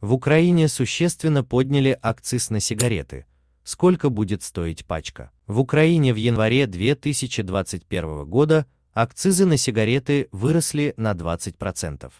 В Украине существенно подняли акциз на сигареты. Сколько будет стоить пачка? В Украине в январе 2021 года акцизы на сигареты выросли на 20%.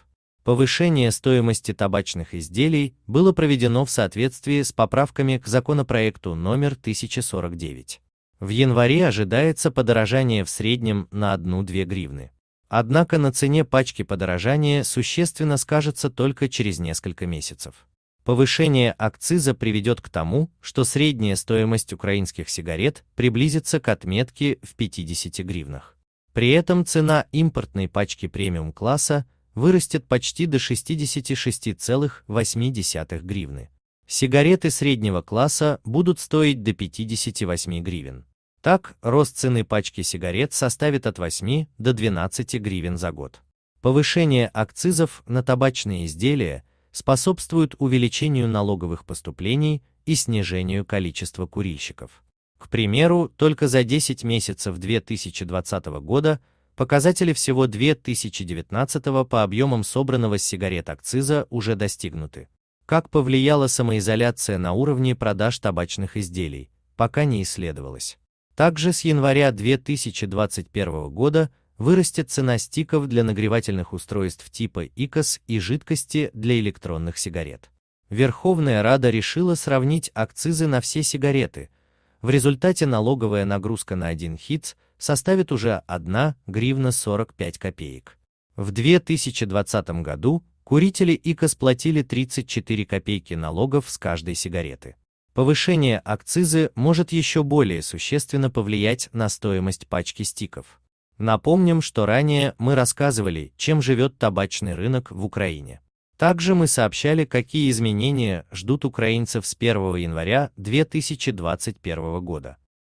Повышение стоимости табачных изделий было проведено в соответствии с поправками к законопроекту номер 1049. В январе ожидается подорожание в среднем на 1-2 гривны. Однако на цене пачки подорожание существенно скажется только через несколько месяцев. Повышение акциза приведет к тому, что средняя стоимость украинских сигарет приблизится к отметке в 50 гривнах. При этом цена импортной пачки премиум-класса вырастет почти до 66,8 гривны. Сигареты среднего класса будут стоить до 58 гривен. Так, рост цены пачки сигарет составит от 8 до 12 гривен за год. Повышение акцизов на табачные изделия способствует увеличению налоговых поступлений и снижению количества курильщиков. К примеру, только за 10 месяцев 2020 года показатели всего 2019 по объемам собранного с сигарет акциза уже достигнуты. Как повлияла самоизоляция на уровне продаж табачных изделий, пока не исследовалось. Также с января 2021 года вырастет цена стиков для нагревательных устройств типа ИКОС и жидкости для электронных сигарет. Верховная Рада решила сравнить акцизы на все сигареты. В результате налоговая нагрузка на один хитс составит уже 1 гривна 45 копеек. В 2020 году курители ИКОС платили 34 копейки налогов с каждой сигареты. Повышение акцизы может еще более существенно повлиять на стоимость пачки стиков. Напомним, что ранее мы рассказывали, чем живет табачный рынок в Украине. Также мы сообщали, какие изменения ждут украинцев с 1 января 2021 года.